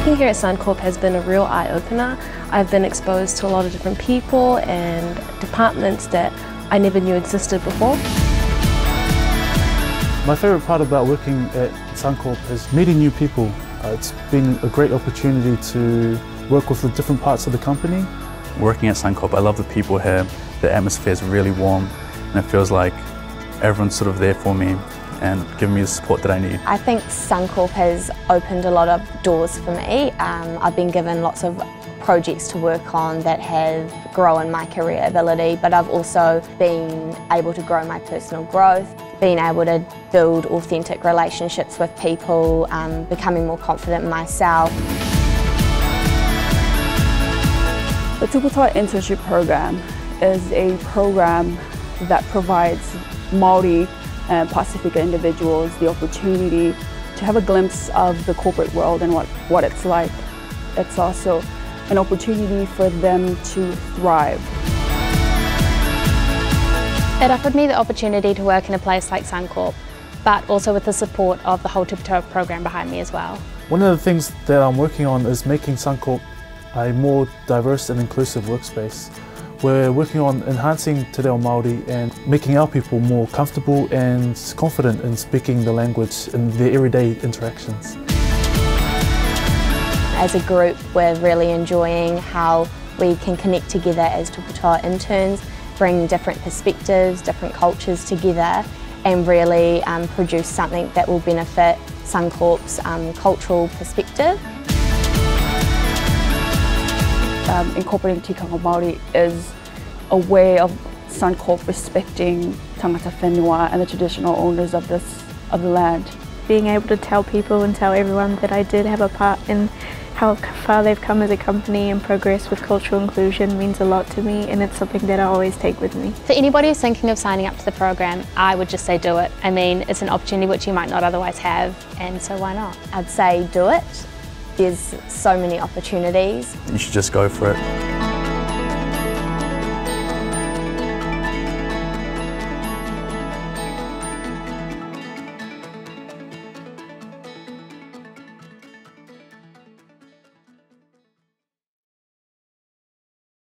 Working here at Suncorp has been a real eye-opener. I've been exposed to a lot of different people and departments that I never knew existed before. My favourite part about working at Suncorp is meeting new people. Uh, it's been a great opportunity to work with the different parts of the company. Working at Suncorp, I love the people here. The atmosphere is really warm and it feels like everyone's sort of there for me and giving me the support that I need. I think Suncorp has opened a lot of doors for me. Um, I've been given lots of projects to work on that have grown my career ability, but I've also been able to grow my personal growth, being able to build authentic relationships with people, um, becoming more confident in myself. The Tuputoa Internship Program is a program that provides Māori and Pacifica individuals the opportunity to have a glimpse of the corporate world and what, what it's like. It's also an opportunity for them to thrive. It offered me the opportunity to work in a place like Suncorp, but also with the support of the whole Tuputoa program behind me as well. One of the things that I'm working on is making Suncorp a more diverse and inclusive workspace. We're working on enhancing Te Reo Māori and making our people more comfortable and confident in speaking the language in their everyday interactions. As a group, we're really enjoying how we can connect together as Tuputoa interns, bring different perspectives, different cultures together and really um, produce something that will benefit Suncorp's um, cultural perspective. Um, incorporating tikanga Māori is a way of Suncorp respecting tangata whenua and the traditional owners of this of the land. Being able to tell people and tell everyone that I did have a part in how far they've come as a company and progress with cultural inclusion means a lot to me and it's something that I always take with me. For anybody who's thinking of signing up to the program, I would just say do it. I mean, it's an opportunity which you might not otherwise have and so why not? I'd say do it. There's so many opportunities. You should just go for it.